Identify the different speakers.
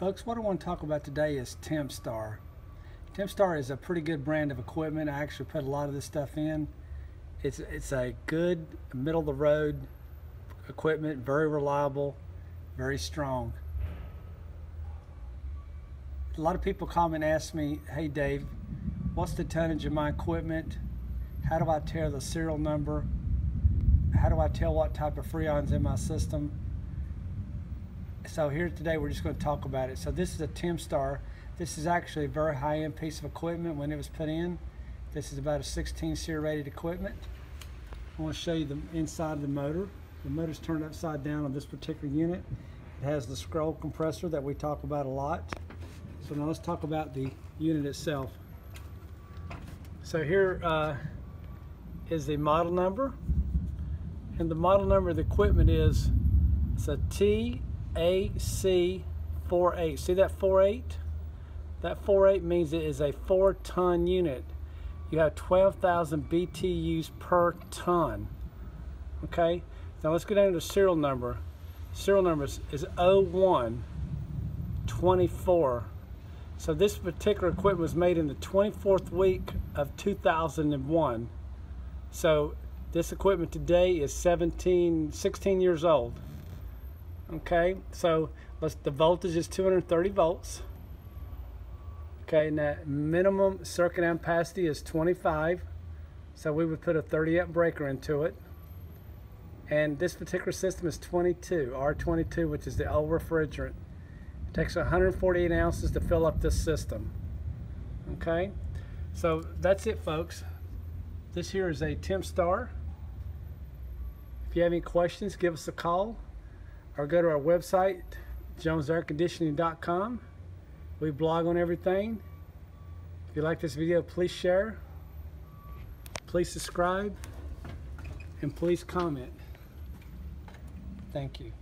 Speaker 1: Folks, what I want to talk about today is Tempstar. Tempstar is a pretty good brand of equipment. I actually put a lot of this stuff in. It's, it's a good middle of the road equipment, very reliable, very strong. A lot of people come and ask me, hey Dave, what's the tonnage of my equipment? How do I tell the serial number? How do I tell what type of freon's in my system? So here today we're just going to talk about it. So this is a Tempstar. This is actually a very high-end piece of equipment when it was put in. This is about a 16 SEER rated equipment. I want to show you the inside of the motor. The motor's turned upside down on this particular unit. It has the scroll compressor that we talk about a lot. So now let's talk about the unit itself. So here uh, is the model number. And the model number of the equipment is it's a T AC48. See that 48? That 48 means it is a four ton unit. You have 12,000 BTUs per ton. Okay, now let's go down to the serial number. Serial number is, is 0124. So this particular equipment was made in the 24th week of 2001. So this equipment today is 17, 16 years old. Okay, so let's the voltage is 230 volts. Okay, and that minimum circuit ampacity is 25. So we would put a 30 amp breaker into it. And this particular system is 22, R22, which is the old refrigerant. It takes 148 ounces to fill up this system. Okay, so that's it folks. This here is a Tempstar. If you have any questions, give us a call or go to our website, jonesairconditioning.com. We blog on everything. If you like this video, please share, please subscribe, and please comment. Thank you.